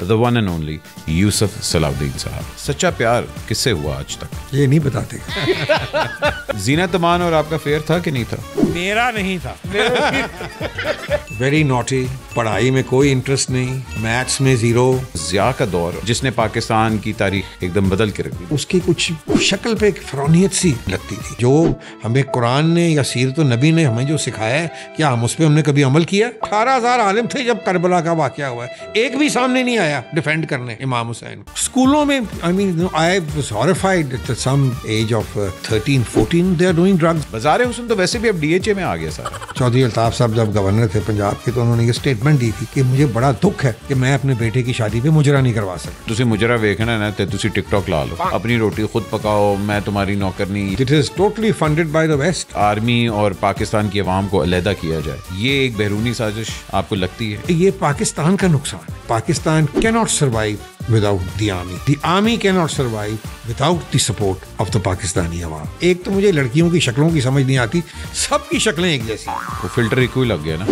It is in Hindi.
The one and only Yusuf Salahuddin साहब। सच्चा प्यार किससे हुआ आज तक? ये नहीं बताते। जीना तमान और आपका फेयर था कि नहीं था? मेरा नहीं था। वेरी नॉटी पढ़ाई में कोई इंटरेस्ट नहीं मैथ्स में ज़ीरो जिया का दौर जिसने पाकिस्तान की तारीख एकदम बदल के रख। दी उसकी कुछ शक्ल पे एक फरौनियत सी लगती थी। जो हमें कुरान ने या सीरत नबी ने हमें जो सिखाया है क्या हम उस पर हमने कभी अमल किया? अठारह हज़ार आलिम थे जब करबला का वाक्य हुआ है। एक भी सामने नहीं आया। डिफेंड करने इमाम हुसैन स्कूलों में I mean I was horrified at some age of 13 14 they are doing drugs बाजार हुसन तो वैसे भी अब डीएचए में आ गया सारा चौधरी अल्ताफ साहब जब गवर्नर थे पंजाब के तो उन्होंने ये स्टेटमेंट दी थी कि मुझे बड़ा दुख है कि मैं अपने बेटे की शादी पे मुजरा नहीं करवा सकता ਤੁਸੀਂ ਮੁਜਰਾ ਵੇਖਣਾ ਨਾ ਤੇ ਤੁਸੀਂ ਟਿਕਟੌਕ ਲਾ ਲਓ ਆਪਣੀ ਰੋਟੀ ਖੁਦ ਪਕਾਓ मैं तुम्हारी नौकर नहीं it is totally funded by the west army और पाकिस्तान की आवाम को अलहदा किया जाए ये एक बैरूनी साजिश आपको लगती है ये पाकिस्तान का नुकसान है Pakistan cannot survive without the army the army cannot survive without the support of the Pakistani हवा एक तो मुझे लड़कियों की शक्लों की समझ नहीं आती, सबकी शक्लें एक जैसी। वो फ़िल्टर एक ही लग गया ना?